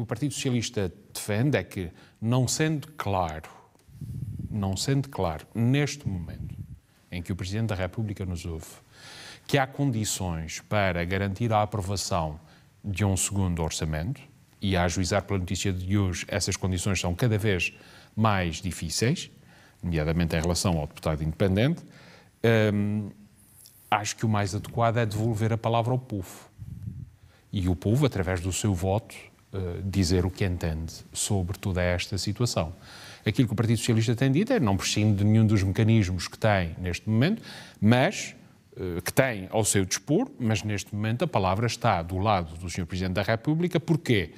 que o Partido Socialista defende é que, não sendo claro, não sendo claro, neste momento em que o Presidente da República nos ouve, que há condições para garantir a aprovação de um segundo orçamento, e a ajuizar pela notícia de hoje, essas condições são cada vez mais difíceis, nomeadamente em relação ao deputado independente, hum, acho que o mais adequado é devolver a palavra ao povo. E o povo, através do seu voto, uh, dizer o que entende sobre toda esta situação. Aquilo que o Partido Socialista tem dito é não prescinde de nenhum dos mecanismos que tem neste momento, mas uh, que tem ao seu dispor, mas neste momento a palavra está do lado do Sr. Presidente da República. Porquê?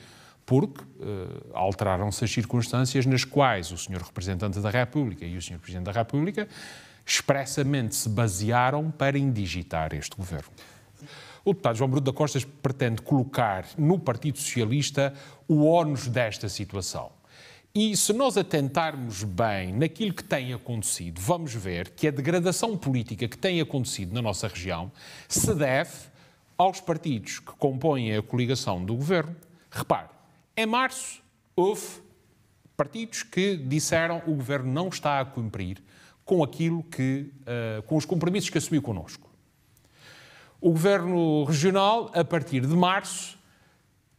Porque uh, alteraram-se as circunstâncias nas quais o Sr. Representante da República e o Sr. Presidente da República expressamente se basearam para indigitar este governo. O deputado João Bruno da Costa pretende colocar no Partido Socialista o ónus desta situação. E se nós atentarmos bem naquilo que tem acontecido, vamos ver que a degradação política que tem acontecido na nossa região se deve aos partidos que compõem a coligação do governo. Repare, em março houve partidos que disseram que o governo não está a cumprir com aquilo que, uh, com os compromissos que assumiu connosco. O governo regional, a partir de março,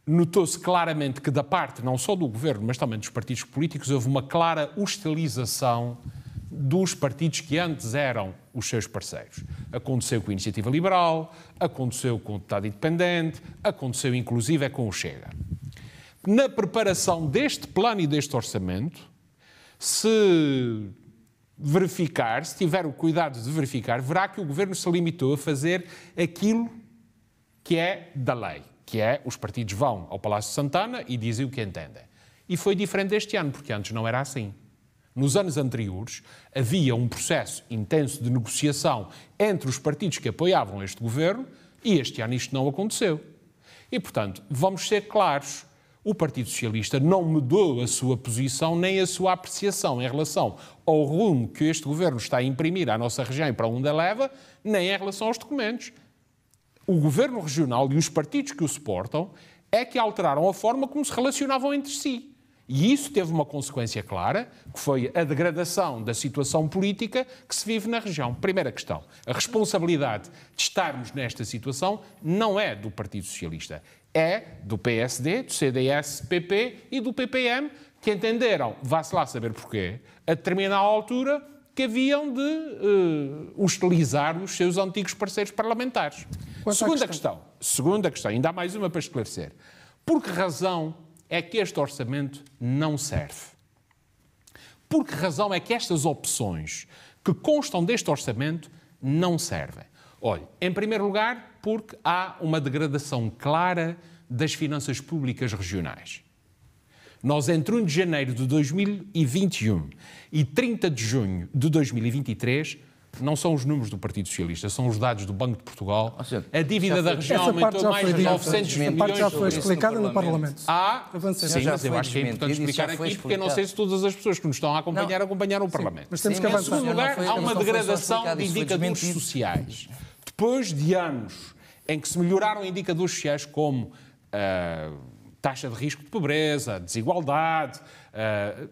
notou-se claramente que, da parte não só do governo, mas também dos partidos políticos, houve uma clara hostilização dos partidos que antes eram os seus parceiros. Aconteceu com a Iniciativa Liberal, aconteceu com o Estado Independente, aconteceu inclusive é com o Chega. Na preparação deste plano e deste orçamento, se verificar, se tiver o cuidado de verificar, verá que o governo se limitou a fazer aquilo que é da lei, que é os partidos vão ao Palácio de Santana e dizem o que entendem. E foi diferente este ano, porque antes não era assim. Nos anos anteriores havia um processo intenso de negociação entre os partidos que apoiavam este governo e este ano isto não aconteceu. E, portanto, vamos ser claros o Partido Socialista não mudou a sua posição nem a sua apreciação em relação ao rumo que este governo está a imprimir à nossa região e para onde a leva, nem em relação aos documentos. O governo regional e os partidos que o suportam é que alteraram a forma como se relacionavam entre si. E isso teve uma consequência clara, que foi a degradação da situação política que se vive na região. Primeira questão. A responsabilidade de estarmos nesta situação não é do Partido Socialista, é do PSD, do CDS, PP e do PPM, que entenderam, vá-se lá saber porquê, a determinada altura que haviam de uh, hostilizar os seus antigos parceiros parlamentares. Quanto segunda questão. questão, segunda questão, ainda há mais uma para esclarecer. Por que razão é que este orçamento não serve? Por que razão é que estas opções que constam deste orçamento não servem? Olhe, em primeiro lugar, porque há uma degradação clara das finanças públicas regionais. Nós, entre 1 de janeiro de 2021 e 30 de junho de 2023, não são os números do Partido Socialista, são os dados do Banco de Portugal. Seja, a dívida da região aumentou mais de 900 milhões. Essa parte já foi explicada no Parlamento. Há, sim, já mas eu acho que é importante explicar aqui, porque eu não sei se todas as pessoas que nos estão a acompanhar não. acompanharam o Parlamento. Mas temos sim, que avançar. Em segundo lugar, há uma degradação de indicadores sociais. Depois de anos em que se melhoraram indicadores sociais como uh, taxa de risco de pobreza, desigualdade, uh,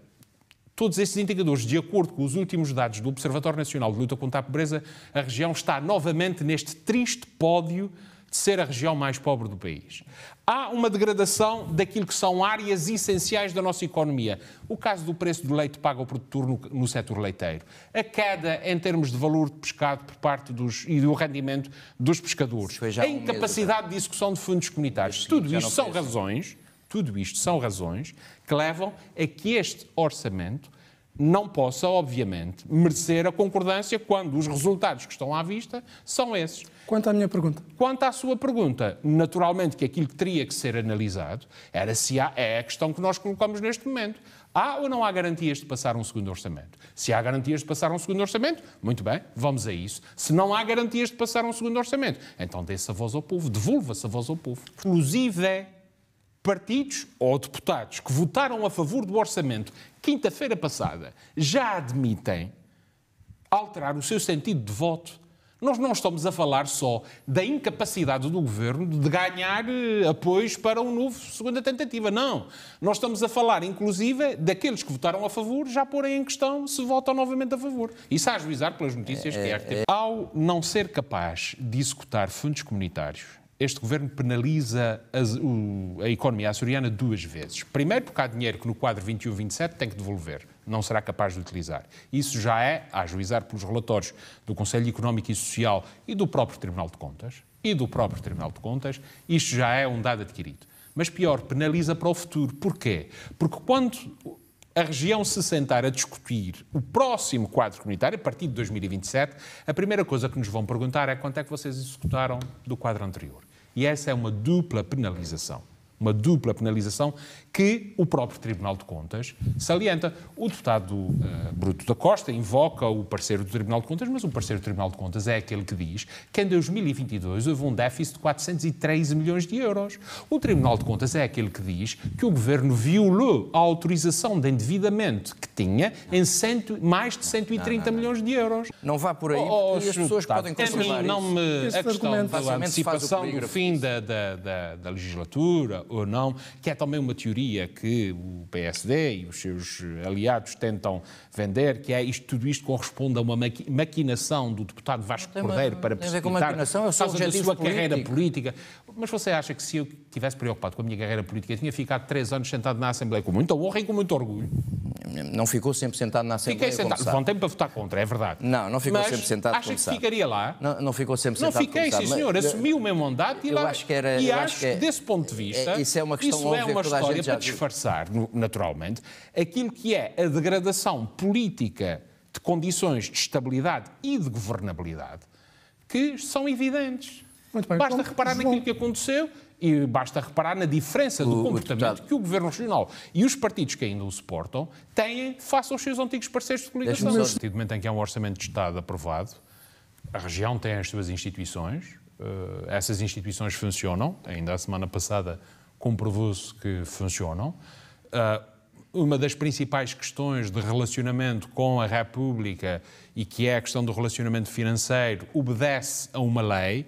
todos esses indicadores, de acordo com os últimos dados do Observatório Nacional de Luta contra a Pobreza, a região está novamente neste triste pódio de ser a região mais pobre do país. Há uma degradação daquilo que são áreas essenciais da nossa economia. O caso do preço do leite pago ao produtor no, no setor leiteiro. A queda em termos de valor de pescado por parte dos, e do rendimento dos pescadores. A incapacidade de execução de fundos comunitários. Tudo isto são razões, tudo isto são razões que levam a que este orçamento não possa, obviamente, merecer a concordância quando os resultados que estão à vista são esses. Quanto à minha pergunta? Quanto à sua pergunta, naturalmente que aquilo que teria que ser analisado era se há, é a questão que nós colocamos neste momento. Há ou não há garantias de passar um segundo orçamento? Se há garantias de passar um segundo orçamento, muito bem, vamos a isso. Se não há garantias de passar um segundo orçamento, então dê-se a voz ao povo, devolva-se a voz ao povo. Inclusive é partidos ou deputados que votaram a favor do orçamento quinta-feira passada já admitem alterar o seu sentido de voto Nós não estamos a falar só da incapacidade do governo de ganhar eh, apoios para um novo segunda tentativa. Não. Nós estamos a falar, inclusive, daqueles que votaram a favor já porem em questão se votam novamente a favor. Isso a ajuizar pelas notícias que é RTP. Ao não ser capaz de executar fundos comunitários, este governo penaliza a, a economia açoriana duas vezes. Primeiro, porque há dinheiro que no quadro 21-27 tem que devolver não será capaz de utilizar. Isso já é, a ajuizar pelos relatórios do Conselho Económico e Social e do próprio Tribunal de Contas, e do próprio Tribunal de Contas, isto já é um dado adquirido. Mas pior, penaliza para o futuro. Porquê? Porque quando a região se sentar a discutir o próximo quadro comunitário, a partir de 2027, a primeira coisa que nos vão perguntar é quanto é que vocês executaram do quadro anterior. E essa é uma dupla penalização. Uma dupla penalização que o próprio Tribunal de Contas salienta. O deputado uh, Bruto da Costa invoca o parceiro do Tribunal de Contas, mas o parceiro do Tribunal de Contas é aquele que diz que em 2022 houve um déficit de 413 milhões de euros. O Tribunal de Contas é aquele que diz que o governo violou a autorização de endividamento que tinha em cento, mais de 130 não, não, não. milhões de euros. Não vá por aí, oh, as pessoas podem considerar não me, A questão da antecipação do fim da, da, da, da legislatura ou não, que é também uma teoria que o PSD e os seus aliados tentam vender, que é isto, tudo isto corresponde a uma maquinação do deputado Vasco Cordeiro para precipitar causa da sua carreira política. Mas você acha que se eu tivesse preocupado com a minha carreira política, eu tinha ficado três anos sentado na Assembleia com muita honra e com muito orgulho? Não ficou sempre sentado na Assembleia. Fiquei sentado. Levantei-me para votar contra, é verdade. Não, não ficou mas sempre sentado. Acha que sabe. ficaria lá? Não, não ficou sempre sentado. Não fiquei, sim, senhor. Assumi o meu mandato e eu lá. Acho que era, e eu acho que, é, desse ponto de vista, é, isso é uma questão isso é uma história para disfarçar, naturalmente, aquilo que é a degradação política de condições de estabilidade e de governabilidade que são evidentes. Bem, Basta então, reparar João... naquilo que aconteceu e basta reparar na diferença do o, comportamento o que o Governo Regional e os partidos que ainda o suportam têm face aos seus antigos parceiros de coligação. No sentido momento em que há um Orçamento de Estado aprovado, a região tem as suas instituições, uh, essas instituições funcionam, ainda a semana passada comprovou-se que funcionam. Uh, uma das principais questões de relacionamento com a República e que é a questão do relacionamento financeiro obedece a uma lei,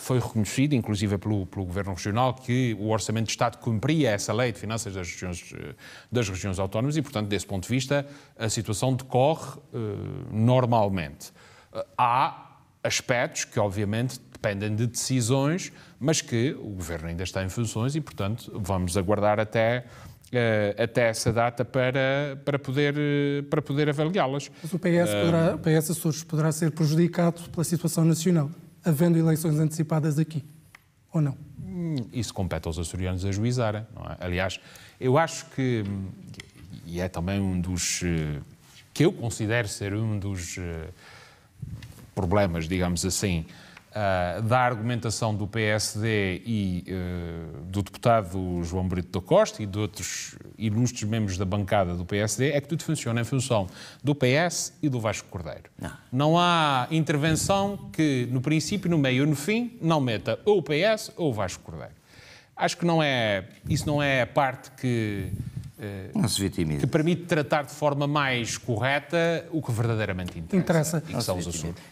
foi reconhecido, inclusive pelo, pelo, Governo Regional, que o Orçamento de Estado cumpria essa lei de finanças das regiões, das regiões autónomas e, portanto, desse ponto de vista, a situação decorre uh, normalmente. Uh, há aspectos que, obviamente, dependem de decisões, mas que o Governo ainda está em funções e, portanto, vamos aguardar até, uh, até essa data para, para poder, para poder avaliá-las. Mas o PS, poderá, o PS Açores poderá ser prejudicado pela situação nacional? Havendo eleições antecipadas aqui, ou não? Isso compete aos açorianos a juizarem. É? Aliás, eu acho que, e é também um dos, eh, que eu considero ser um dos eh, problemas, digamos assim, uh, da argumentação do PSD e uh, do deputado João Brito da Costa e de outros ilustres membros da bancada do PSD é que tudo funciona em função do PS e do Vasco Cordeiro. Não, não há intervenção que, no princípio, no meio ou no fim, não meta ou o PS ou o Vasco Cordeiro. Acho que não é, isso não é a parte que não se vitimiza. que permite tratar de forma mais correta o que verdadeiramente interessa. Interessa. E que são os assuntos.